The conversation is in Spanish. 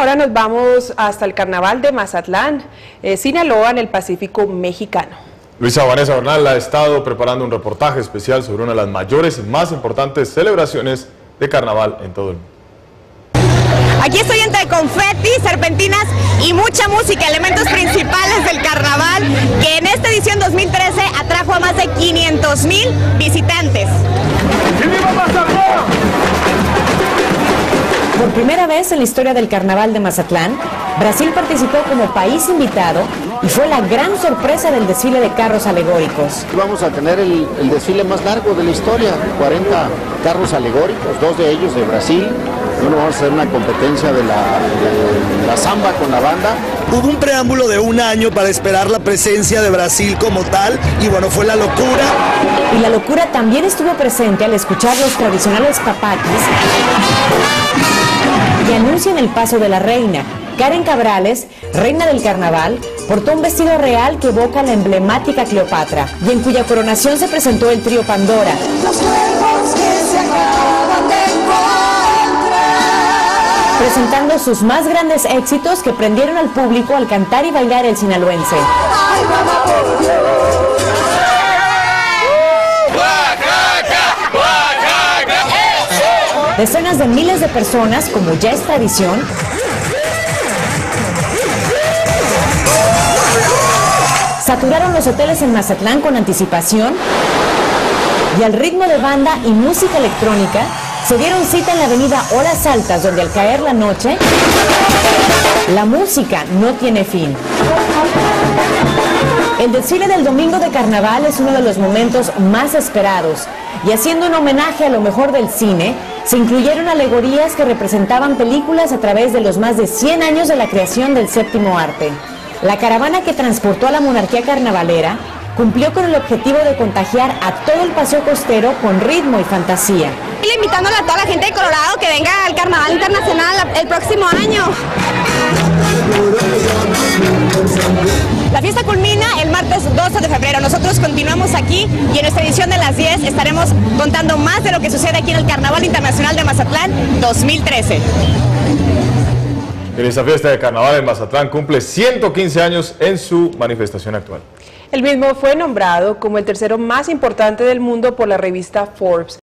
Ahora nos vamos hasta el Carnaval de Mazatlán, eh, Sinaloa, en el Pacífico mexicano. Luisa Vanessa Bernal ha estado preparando un reportaje especial sobre una de las mayores y más importantes celebraciones de carnaval en todo el mundo. Aquí estoy entre confeti, serpentinas y mucha música, elementos principales del carnaval que en esta edición 2013 atrajo a más de 500 mil visitantes. Por primera vez en la historia del Carnaval de Mazatlán, Brasil participó como país invitado y fue la gran sorpresa del desfile de carros alegóricos. Vamos a tener el, el desfile más largo de la historia, 40 carros alegóricos, dos de ellos de Brasil, bueno, vamos a hacer una competencia de la, de la samba con la banda. Hubo un preámbulo de un año para esperar la presencia de Brasil como tal y bueno, fue la locura. Y la locura también estuvo presente al escuchar los tradicionales papaquis que anuncian el paso de la reina. Karen Cabrales, reina del carnaval, portó un vestido real que evoca la emblemática Cleopatra y en cuya coronación se presentó el trío Pandora. presentando sus más grandes éxitos que prendieron al público al cantar y bailar el sinaloense. Decenas de miles de personas, como ya es tradición, saturaron los hoteles en Mazatlán con anticipación y al ritmo de banda y música electrónica se dieron cita en la avenida Horas Altas, donde al caer la noche, la música no tiene fin. El desfile del domingo de carnaval es uno de los momentos más esperados y haciendo un homenaje a lo mejor del cine, se incluyeron alegorías que representaban películas a través de los más de 100 años de la creación del séptimo arte. La caravana que transportó a la monarquía carnavalera cumplió con el objetivo de contagiar a todo el paseo costero con ritmo y fantasía. Y invitándole a toda la gente de Colorado que venga al Carnaval Internacional el próximo año. La fiesta culmina el martes 12 de febrero. Nosotros continuamos aquí y en nuestra edición de las 10 estaremos contando más de lo que sucede aquí en el Carnaval Internacional de Mazatlán 2013. En esta fiesta de carnaval en Mazatlán cumple 115 años en su manifestación actual. El mismo fue nombrado como el tercero más importante del mundo por la revista Forbes.